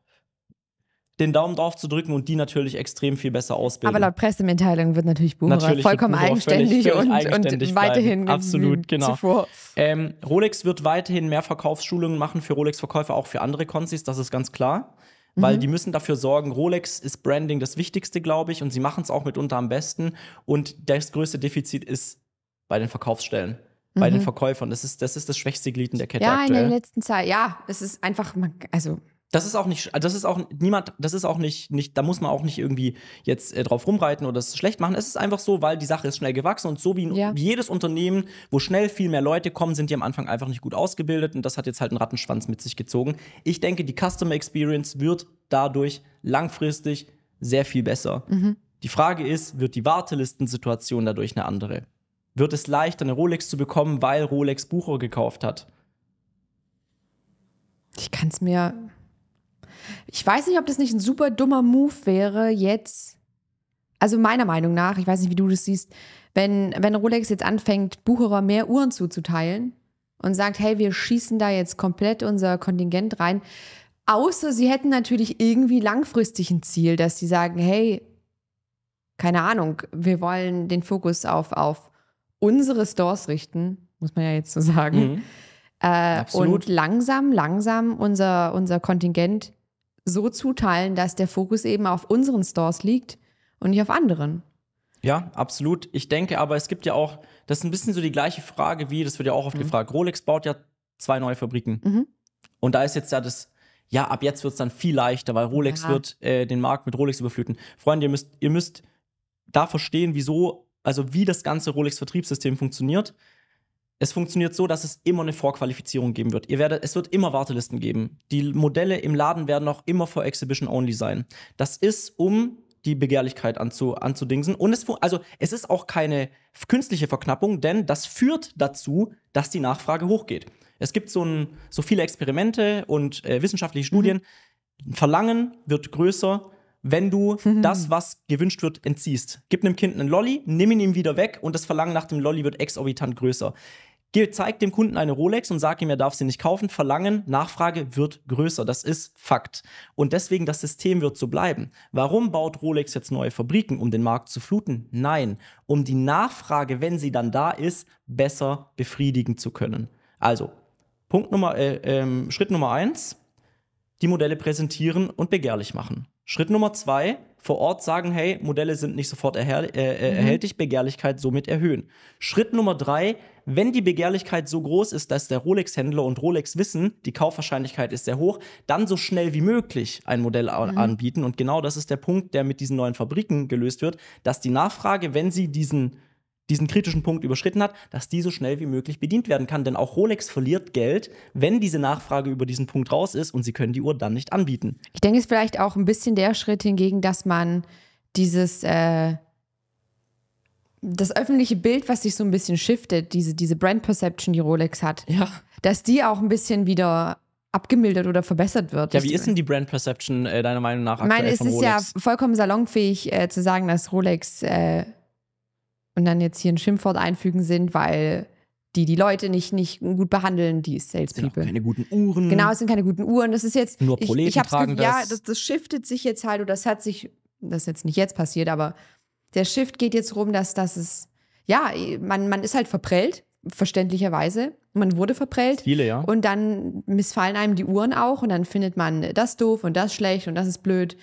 den Daumen drauf zu drücken und die natürlich extrem viel besser ausbilden. Aber laut Pressemitteilung wird natürlich Bucherer Natürlich vollkommen Bucherer eigenständig, völlig- völlig und, eigenständig und weiterhin. Absolut, genau. zuvor. Ähm, Rolex wird weiterhin mehr Verkaufsschulungen machen für Rolex-Verkäufer, auch für andere Konzis, das ist ganz klar. Weil Mhm. die müssen dafür sorgen, Rolex ist Branding das Wichtigste, glaube ich, und sie machen es auch mitunter am besten. Und das größte Defizit ist bei den Verkaufsstellen, bei den Verkäufern. Das ist, das ist das schwächste Glied in der Kette Mhm. Ja, in der aktuell. letzten Zeit. Ja, es ist einfach, also Das ist auch nicht, das ist auch niemand, das ist auch nicht, nicht da muss man auch nicht irgendwie jetzt äh, drauf rumreiten oder es schlecht machen. Es ist einfach so, weil die Sache ist schnell gewachsen und so wie, Ja. jedes Unternehmen, wo schnell viel mehr Leute kommen, sind die am Anfang einfach nicht gut ausgebildet und das hat jetzt halt einen Rattenschwanz mit sich gezogen. Ich denke, die Customer Experience wird dadurch langfristig sehr viel besser. Mhm. Die Frage ist, wird die Wartelistensituation dadurch eine andere? Wird es leichter, eine Rolex zu bekommen, weil Rolex Bucher gekauft hat? ich kann es mir. Ich weiß nicht, ob das nicht ein super dummer Move wäre, jetzt. Also meiner Meinung nach, ich weiß nicht, wie du das siehst, wenn, wenn Rolex jetzt anfängt, Bucherer mehr Uhren zuzuteilen und sagt, hey, wir schießen da jetzt komplett unser Kontingent rein. Außer sie hätten natürlich irgendwie langfristig ein Ziel, dass sie sagen, hey, keine Ahnung, wir wollen den Fokus auf, auf unsere Stores richten, muss man ja jetzt so sagen. Mhm. Äh, und langsam, langsam unser, unser Kontingent so zuteilen, dass der Fokus eben auf unseren Stores liegt und nicht auf anderen. Ja, absolut. Ich denke aber, es gibt ja auch, das ist ein bisschen so die gleiche Frage wie, das wird ja auch oft Mhm. gefragt, Rolex baut ja zwei neue Fabriken. Mhm. Und da ist jetzt ja das, ja, ab jetzt wird es dann viel leichter, weil Rolex Ja. wird äh, den Markt mit Rolex überfluten. Freunde, ihr müsst, ihr müsst da verstehen, wieso, also wie das ganze Rolex-Vertriebssystem funktioniert. Es funktioniert so, dass es immer eine Vorqualifizierung geben wird. Ihr werdet, es wird immer Wartelisten geben. Die Modelle im Laden werden auch immer for Exhibition only sein. Das ist, um die Begehrlichkeit anzu, anzudingsen. Und es, also, es ist auch keine künstliche Verknappung, denn das führt dazu, dass die Nachfrage hochgeht. Es gibt so, ein, so viele Experimente und äh, wissenschaftliche Studien. Verlangen wird größer, wenn du das, was gewünscht wird, entziehst. Gib einem Kind einen Lolli, nimm ihn ihm wieder weg und das Verlangen nach dem Lolli wird exorbitant größer. Geh, zeig dem Kunden eine Rolex und sag ihm, er darf sie nicht kaufen. Verlangen, Nachfrage wird größer. Das ist Fakt. Und deswegen, das System wird so bleiben. Warum baut Rolex jetzt neue Fabriken, um den Markt zu fluten? Nein, um die Nachfrage, wenn sie dann da ist, besser befriedigen zu können. Also, Punkt Nummer, äh, ähm, Schritt Nummer eins, die Modelle präsentieren und begehrlich machen. Schritt Nummer zwei, vor Ort sagen, hey, Modelle sind nicht sofort äh, äh, erhältlich, Begehrlichkeit somit erhöhen. Schritt Nummer drei, wenn die Begehrlichkeit so groß ist, dass der Rolex-Händler und Rolex wissen, die Kaufwahrscheinlichkeit ist sehr hoch, dann so schnell wie möglich ein Modell an anbieten. Und genau das ist der Punkt, der mit diesen neuen Fabriken gelöst wird, dass die Nachfrage, wenn sie diesen diesen kritischen Punkt überschritten hat, dass die so schnell wie möglich bedient werden kann. Denn auch Rolex verliert Geld, wenn diese Nachfrage über diesen Punkt raus ist und sie können die Uhr dann nicht anbieten. Ich denke, es ist vielleicht auch ein bisschen der Schritt hingegen, dass man dieses, äh, das öffentliche Bild, was sich so ein bisschen shiftet, diese, diese Brand Perception, die Rolex hat, Ja. dass die auch ein bisschen wieder abgemildert oder verbessert wird. Ja, wie ist denn die Brand Perception äh, deiner Meinung nach Ich meine, aktuell es ist ja vollkommen salonfähig äh, zu sagen, dass Rolex äh, und dann jetzt hier ein Schimpfwort einfügen sind, weil die die Leute nicht, nicht gut behandeln, die Salespeople. keine guten Uhren. Genau, es sind keine guten Uhren. Das ist jetzt. Nur ich, Proleten ich hab's tragen ge- Ja, das. das, das shiftet sich jetzt halt, oder das hat sich, das ist jetzt nicht jetzt passiert, aber der Shift geht jetzt rum, dass, dass es, ja, man, man ist halt verprellt, verständlicherweise. Man wurde verprellt. Viele, ja. Und dann missfallen einem die Uhren auch und dann findet man das doof und das schlecht und das ist blöd.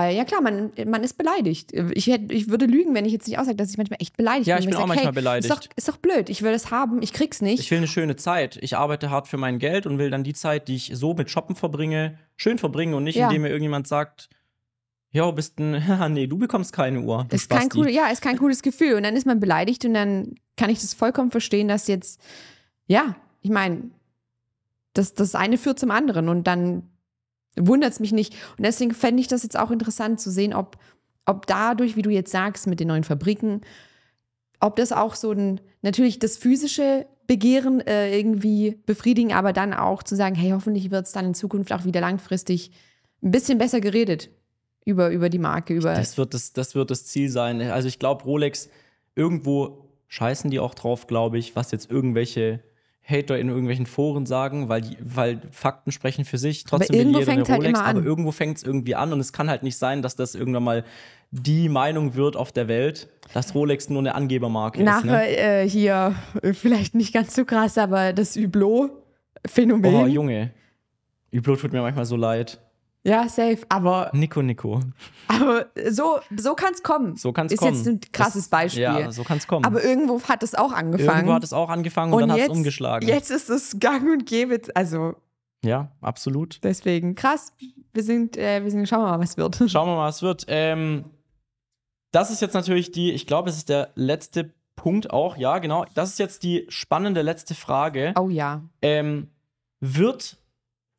Weil, ja klar, man, man ist beleidigt. Ich, hätt, ich würde lügen, wenn ich jetzt nicht aussage, dass ich manchmal echt beleidigt Ja, bin. ich Wenn bin auch sag, manchmal hey, beleidigt. Ist doch, ist doch blöd, ich will das haben, ich krieg's nicht. Ich will eine schöne Zeit. Ich arbeite hart für mein Geld und will dann die Zeit, die ich so mit Shoppen verbringe, schön verbringen und nicht, Ja. indem mir irgendjemand sagt, ja, bist ein, haha, *laughs* nee, du bekommst keine Uhr. Ist kein, cool, ja, ist kein cooles Gefühl. Und dann ist man beleidigt und dann kann ich das vollkommen verstehen, dass jetzt, ja, ich meine, das, das eine führt zum anderen und dann wundert es mich nicht. Und deswegen fände ich das jetzt auch interessant zu sehen, ob, ob dadurch, wie du jetzt sagst, mit den neuen Fabriken, ob das auch so ein, natürlich das physische Begehren äh, irgendwie befriedigen, aber dann auch zu sagen, hey, hoffentlich wird es dann in Zukunft auch wieder langfristig ein bisschen besser geredet über, über die Marke, über. Das wird das, das wird das Ziel sein. Also ich glaube, Rolex, irgendwo scheißen die auch drauf, glaube ich, was jetzt irgendwelche Hater in irgendwelchen Foren sagen, weil, die, weil Fakten sprechen für sich. Trotzdem will irgendwo jeder eine halt Rolex, aber irgendwo fängt es irgendwie an und es kann halt nicht sein, dass das irgendwann mal die Meinung wird auf der Welt, dass Rolex nur eine Angebermarke ist. Ne? Nachher äh, hier, äh, vielleicht nicht ganz so krass, aber das Hublot-Phänomen. Oh, Junge. Hublot tut mir manchmal so leid. Ja, safe. Aber, Nico, Nico. aber so, so kann es kommen. So kann es Ist kommen. jetzt ein krasses Das- Beispiel. Ja, so kann es kommen. Aber irgendwo hat es auch angefangen. Irgendwo hat es auch angefangen und, dann hat es umgeschlagen. Jetzt ist es gang und gäbe. Also Ja, absolut. deswegen krass. Wir sind, äh, wir sind, schauen wir mal, was wird. *laughs* Schauen wir mal, was wird. Ähm, das ist jetzt natürlich die, ich glaube, es ist der letzte Punkt auch. Ja, genau. Das ist jetzt die spannende letzte Frage. Oh ja. Ähm, wird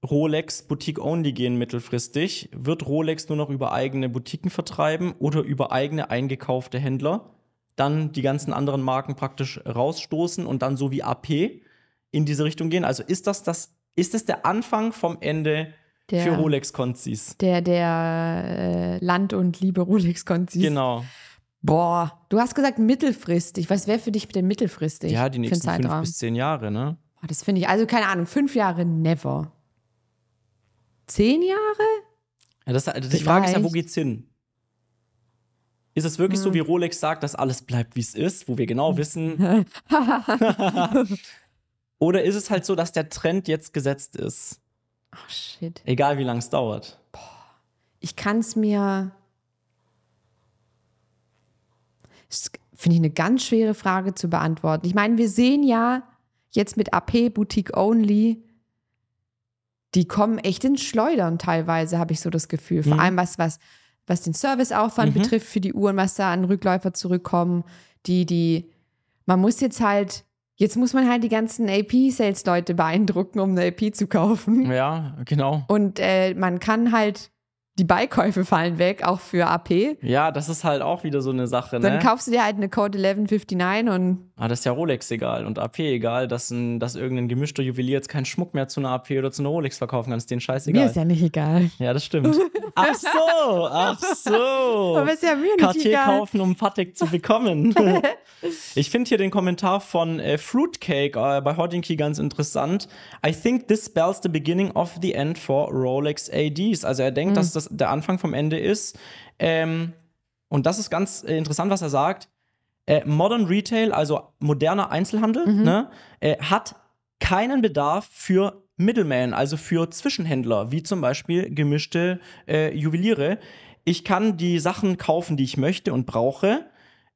Rolex Boutique Only gehen mittelfristig? Wird Rolex nur noch über eigene Boutiquen vertreiben oder über eigene eingekaufte Händler? Dann die ganzen anderen Marken praktisch rausstoßen und dann so wie AP in diese Richtung gehen? Also ist das, das, ist das der Anfang vom Ende Der, für Rolex-Konzis? Der, der äh, Land- und Liebe Rolex-Konzis. Genau. Boah, du hast gesagt mittelfristig. Was wäre für dich denn mittelfristig? Ja, die nächsten fünf bis zehn Jahre, ne? Boah, das finde ich, also keine Ahnung, fünf Jahre never. Zehn Jahre? Ja, das, also die Frage ist ja, wo geht's hin? Ist es wirklich Hm. so, wie Rolex sagt, dass alles bleibt, wie es ist, wo wir genau wissen? *laughs* Oder ist es halt so, dass der Trend jetzt gesetzt ist? Ach, shit. Egal, wie lange es dauert. Ich kann es mir. Das finde ich eine ganz schwere Frage zu beantworten. Ich meine, wir sehen ja jetzt mit AP Boutique Only, die kommen echt ins Schleudern teilweise, habe ich so das Gefühl. Vor Mhm. allem was, was, was den Serviceaufwand Mhm. betrifft für die Uhren, was da an Rückläufer zurückkommen. Die, die, man muss jetzt halt, jetzt muss man halt die ganzen AP-Sales-Leute beeindrucken, um eine AP zu kaufen. Ja, genau. Und äh, man kann halt, die Beikäufe fallen weg, auch für AP. Ja, das ist halt auch wieder so eine Sache, Dann ne? kaufst du dir halt eine Code 1159 und Ah, das ist ja Rolex egal und AP egal, dass, ein, dass irgendein gemischter Juwelier jetzt keinen Schmuck mehr zu einer AP oder zu einer Rolex verkaufen kann. Ist denen mir scheißegal. ist ja nicht egal. Ja, das stimmt. *laughs* Ach so, ach so. Aber ist ja mir nicht Cartier egal. kaufen, um Patek zu bekommen. *laughs* ich finde hier den Kommentar von äh, Fruitcake äh, bei Hodinky ganz interessant. I think this spells the beginning of the end for Rolex ADs. Also er denkt, dass das der Anfang vom Ende ist. Ähm, und das ist ganz äh, interessant, was er sagt. Äh, Modern Retail, also moderner Einzelhandel, ne, äh, hat keinen Bedarf für Middleman, also für Zwischenhändler, wie zum Beispiel gemischte äh, Juweliere. Ich kann die Sachen kaufen, die ich möchte und brauche.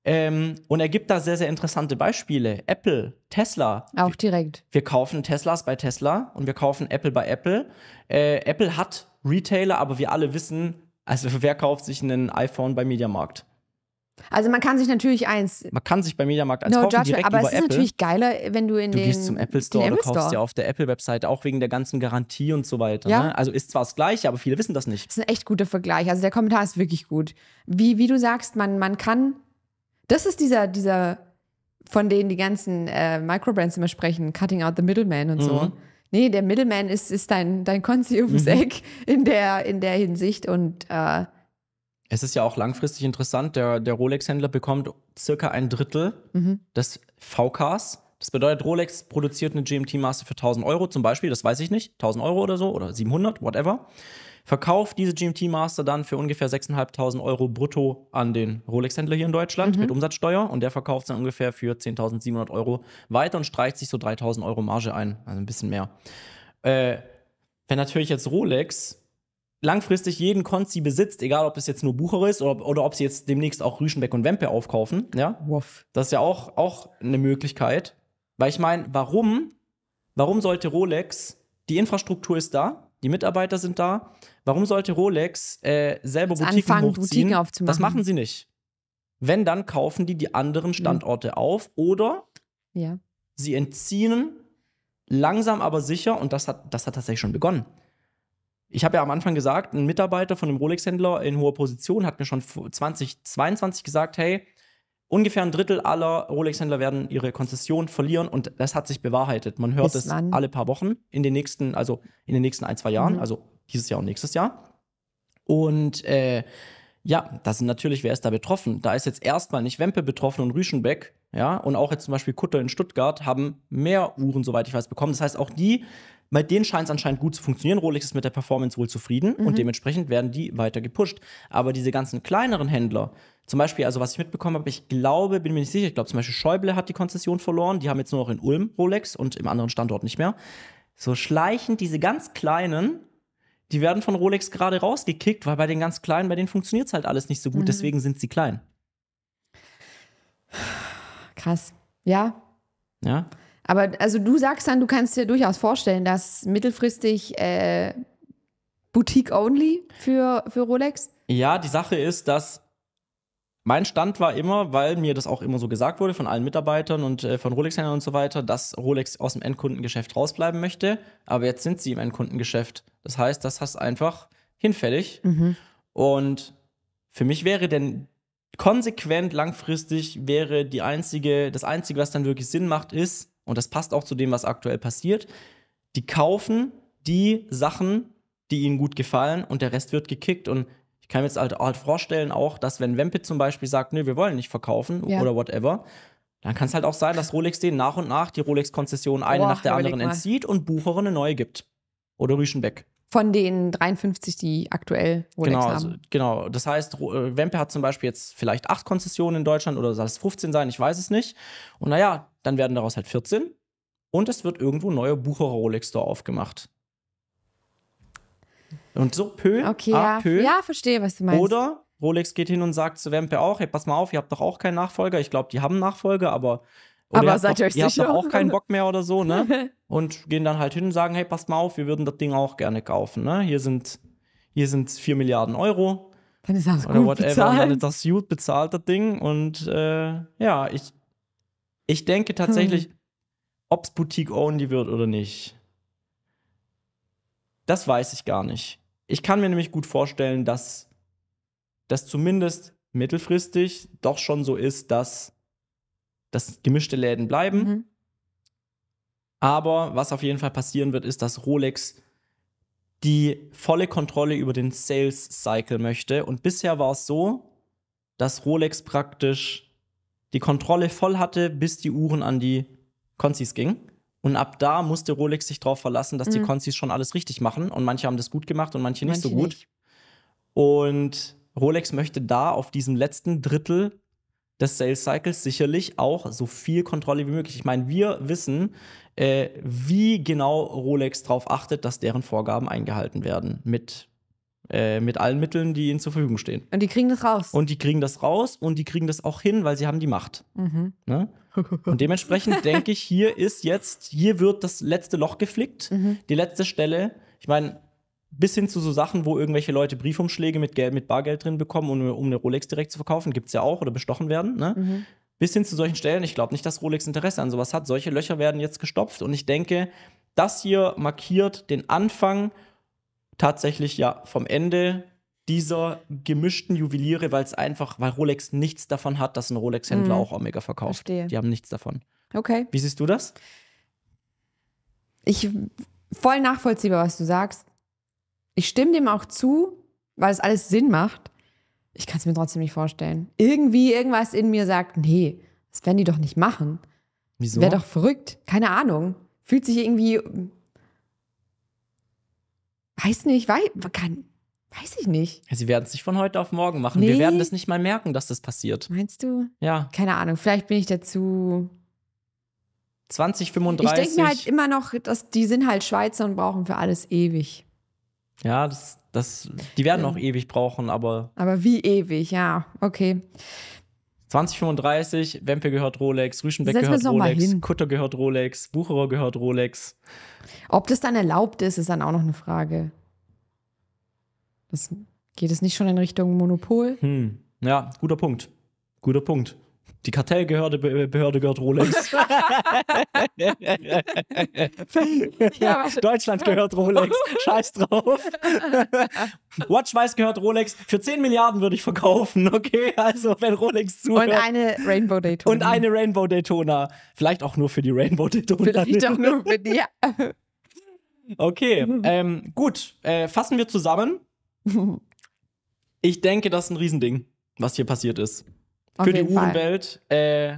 Ähm, und er gibt da sehr, sehr interessante Beispiele. Apple, Tesla. Auch direkt. Wir kaufen Teslas bei Tesla und wir kaufen Apple bei Apple. Äh, Apple hat Retailer, aber wir alle wissen, also *laughs* wer kauft sich ein iPhone bei Mediamarkt? Also man kann sich natürlich eins. Man kann sich bei Mediamarkt eins No kaufen, direkt aber über es ist Apple. natürlich geiler, wenn du in Du den. gehst zum Apple Store Apple kaufst Store. ja auf der Apple-Webseite, auch wegen der ganzen Garantie und so weiter. Ja. Ne? Also ist zwar das Gleiche, aber viele wissen das nicht. Das ist ein echt guter Vergleich. Also der Kommentar ist wirklich gut. Wie, wie du sagst, man, man kann. Das ist dieser, dieser, von denen die ganzen äh, Microbrands immer sprechen, cutting out the middleman und so. Mhm. Nee, der Middleman ist, ist dein, dein Konzi ums Eck in der, in der Hinsicht. Und äh, Es ist ja auch langfristig interessant, der, der Rolex-Händler bekommt circa ein Drittel mhm. des VKs. Das bedeutet, Rolex produziert eine GMT-Master für 1000 Euro zum Beispiel, das weiß ich nicht, 1000 Euro oder so oder 700, whatever. Verkauft diese GMT-Master dann für ungefähr 6.500 Euro brutto an den Rolex-Händler hier in Deutschland mit Umsatzsteuer und der verkauft es dann ungefähr für 10.700 Euro weiter und streicht sich so 3.000 Euro Marge ein, also ein bisschen mehr. Äh, wenn natürlich jetzt Rolex langfristig jeden Konzi besitzt, egal ob es jetzt nur Bucher ist oder, oder ob sie jetzt demnächst auch Rüschenbeck und Wempe aufkaufen, ja, Wuff. das ist ja auch, auch eine Möglichkeit. Weil ich meine, warum, warum sollte Rolex, die Infrastruktur ist da, die Mitarbeiter sind da, warum sollte Rolex äh, selber Jetzt Boutiquen anfangen, hochziehen? Boutiquen aufzumachen. Das machen sie nicht. Wenn, dann kaufen die die anderen Standorte auf oder Ja. sie entziehen langsam aber sicher, und das hat, das hat tatsächlich schon begonnen. Ich habe ja am Anfang gesagt, ein Mitarbeiter von einem Rolex-Händler in hoher Position hat mir schon 2022 gesagt, hey, ungefähr ein Drittel aller Rolex-Händler werden ihre Konzession verlieren und das hat sich bewahrheitet. Man hört es alle paar Wochen in den nächsten, also in den nächsten ein, zwei Jahren, Mhm. also dieses Jahr und nächstes Jahr. Und äh, ja, da sind natürlich, wer ist da betroffen? Da ist jetzt erstmal nicht Wempe betroffen und Rüschenbeck, ja, und auch jetzt zum Beispiel Kutter in Stuttgart haben mehr Uhren, soweit ich weiß, bekommen. Das heißt, auch die, bei denen scheint es anscheinend gut zu funktionieren. Rolex ist mit der Performance wohl zufrieden und dementsprechend werden die weiter gepusht. Aber diese ganzen kleineren Händler, zum Beispiel, also was ich mitbekommen habe, ich glaube, bin mir nicht sicher, ich glaube zum Beispiel Schäuble hat die Konzession verloren, die haben jetzt nur noch in Ulm Rolex und im anderen Standort nicht mehr. So schleichend diese ganz kleinen, die werden von Rolex gerade rausgekickt, weil bei den ganz kleinen, bei denen funktioniert es halt alles nicht so gut, deswegen sind sie klein. Krass. Ja. Ja, Aber also du sagst dann, du kannst dir durchaus vorstellen, dass mittelfristig äh, Boutique-only für, für Rolex? Ja, die Sache ist, dass mein Stand war immer, weil mir das auch immer so gesagt wurde von allen Mitarbeitern und äh, von Rolex-Händlern und so weiter, dass Rolex aus dem Endkundengeschäft rausbleiben möchte. Aber jetzt sind sie im Endkundengeschäft. Das heißt, das hast einfach hinfällig. Und für mich wäre denn konsequent langfristig wäre die einzige, das einzige, was dann wirklich Sinn macht, ist, und das passt auch zu dem, was aktuell passiert, die kaufen die Sachen, die ihnen gut gefallen und der Rest wird gekickt. Und kann mir jetzt halt, halt vorstellen, auch, dass wenn Wempe zum Beispiel sagt, nö, wir wollen nicht verkaufen Ja. oder whatever, dann kann es halt auch sein, dass Rolex denen nach und nach die Rolex-Konzession eine Boah, nach der anderen entzieht und Bucherer eine neue gibt. Oder Rüschenbeck. Von den 53, die aktuell Rolex Genau, haben. also, genau. Das heißt, äh, Wempe hat zum Beispiel jetzt vielleicht acht Konzessionen in Deutschland oder soll es 15 sein, ich weiß es nicht. Und naja, dann werden daraus halt 14 und es wird irgendwo ein neuer Bucherer Rolex Store aufgemacht. Und so peu okay, à ja, peu. ja, verstehe, was du meinst. Oder Rolex geht hin und sagt zu Wempe auch, hey, pass mal auf, ihr habt doch auch keinen Nachfolger. Ich glaube, die haben einen Nachfolger, aber oder Aber ihr habt seid doch, ihr euch ihr habt sicher? doch auch keinen Bock mehr oder so, ne? *laughs* und gehen dann halt hin und sagen, hey, passt mal auf, wir würden das Ding auch gerne kaufen, ne? Hier sind hier sind 4 Milliarden Euro Dann ist das oder gut whatever. Und dann bezahlt. ist das gut bezahlt, das Ding. Und äh, ja, ich, ich denke tatsächlich, Hm. ob es Boutique-only wird oder nicht, das weiß ich gar nicht. Ich kann mir nämlich gut vorstellen, dass das zumindest mittelfristig doch schon so ist, dass das gemischte Läden bleiben. Mhm. Aber was auf jeden Fall passieren wird, ist, dass Rolex die volle Kontrolle über den Sales Cycle möchte. Und bisher war es so, dass Rolex praktisch die Kontrolle voll hatte, bis die Uhren an die Konzis ging. Und ab da musste Rolex sich darauf verlassen, dass die Mhm. Konzis schon alles richtig machen. Und manche haben das gut gemacht und manche nicht so Manche gut. nicht. Und Rolex möchte da auf diesem letzten Drittel des Sales Cycles sicherlich auch so viel Kontrolle wie möglich. Ich meine, wir wissen, äh, wie genau Rolex darauf achtet, dass deren Vorgaben eingehalten werden. Mit, äh, mit allen Mitteln, die ihnen zur Verfügung stehen. Und die kriegen das raus. Und die kriegen das raus und die kriegen das auch hin, weil sie haben die Macht. Mhm. Ne? Und dementsprechend *laughs* denke ich, hier ist jetzt, hier wird das letzte Loch geflickt, Mhm. die letzte Stelle. Ich meine, bis hin zu so Sachen, wo irgendwelche Leute Briefumschläge mit, Geld, mit Bargeld drin bekommen, um, um eine Rolex direkt zu verkaufen. Gibt es ja auch oder bestochen werden. Ne? Mhm. Bis hin zu solchen Stellen. Ich glaube nicht, dass Rolex Interesse an sowas hat. Solche Löcher werden jetzt gestopft. Und ich denke, das hier markiert den Anfang tatsächlich ja vom Ende dieser gemischten Juweliere, weil es einfach, weil Rolex nichts davon hat, dass ein Rolex-Händler Mhm. auch Omega verkauft. Verstehe. Die haben nichts davon. Okay. Wie siehst du das? Ich voll nachvollziehbar, was du sagst. Ich stimme dem auch zu, weil es alles Sinn macht. Ich kann es mir trotzdem nicht vorstellen. Irgendwie irgendwas in mir sagt, nee, das werden die doch nicht machen. Wieso? Wäre doch verrückt. Keine Ahnung. Fühlt sich irgendwie. Weiß nicht, weiß, kann, weiß ich nicht. Sie werden es nicht von heute auf morgen machen. Nee. Wir werden das nicht mal merken, dass das passiert. Meinst du? Ja, Keine Ahnung. Vielleicht bin ich dazu. 2035. Ich denke mir halt immer noch, dass die sind halt Schweizer und brauchen für alles ewig. ja, das, das, die werden Ja. noch ewig brauchen, aber Aber wie ewig, ja, okay. 2035, Wempe gehört Rolex, Rüschenbeck gehört Rolex. Kutter gehört Rolex, Bucherer gehört Rolex. Ob das dann erlaubt ist, ist dann auch noch eine Frage. Das, geht es nicht schon in Richtung Monopol? Hm. Ja, guter Punkt. Guter Punkt. Die Kartellbehörde Be- Behörde gehört Rolex. *laughs* Ja. Deutschland gehört Rolex. Scheiß drauf. *laughs* Watchwise gehört Rolex. Für 10 Milliarden würde ich verkaufen, okay? Also, wenn Rolex zuhört. Und eine Rainbow Daytona. Und eine Rainbow Daytona. Vielleicht auch nur für die Rainbow Daytona. Vielleicht auch nur für die. Okay, ähm, gut. Äh, fassen wir zusammen. *laughs* Ich denke, das ist ein Riesending, was hier passiert ist. Auf für die. Uhrenwelt. Äh,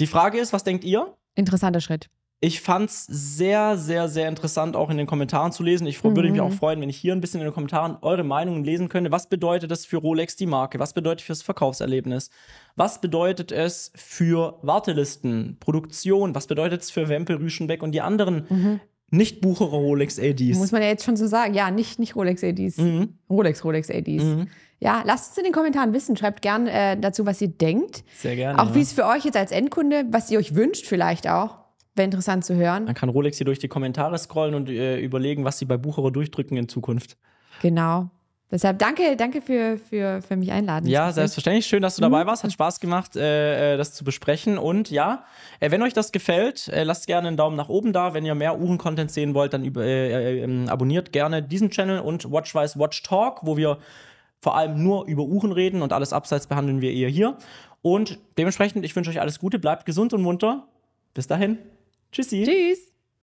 die Frage ist, was denkt ihr? Interessanter Schritt. Ich fand's sehr, sehr, sehr interessant, auch in den Kommentaren zu lesen. Ich würde mich Mhm. auch freuen, wenn ich hier ein bisschen in den Kommentaren eure Meinungen lesen könnte. Was bedeutet das für Rolex die Marke? Was bedeutet es fürs Verkaufserlebnis? Was bedeutet es für Wartelisten, Produktion? Was bedeutet es für Wempel, Rüschenbeck und die anderen nicht-Bucherer Rolex ADs? Muss man ja jetzt schon so sagen. Ja, nicht, nicht Rolex ADs. Mhm. Rolex, Rolex ADs. Mhm. Ja, lasst uns in den Kommentaren wissen. Schreibt gern äh, dazu, was ihr denkt. Sehr gerne. Auch wie ja. es für euch jetzt als Endkunde, was ihr euch wünscht, vielleicht auch. Wäre interessant zu hören. Dann kann Rolex hier durch die Kommentare scrollen und äh, überlegen, was sie bei Bucherer durchdrücken in Zukunft. Genau. Deshalb danke, danke für, für, für mich einladen. Ja, selbstverständlich. Schön, dass du dabei warst. Hat Spaß gemacht, äh, äh, das zu besprechen. Und ja, äh, wenn euch das gefällt, äh, lasst gerne einen Daumen nach oben da. Wenn ihr mehr Uhren-Content sehen wollt, dann äh, äh, ähm, abonniert gerne diesen Channel und Watchwise Watch Talk, wo wir vor allem nur über Uhren reden und alles abseits behandeln wir eher hier. Und dementsprechend, ich wünsche euch alles Gute, bleibt gesund und munter. Bis dahin. Tschüssi. Tschüss.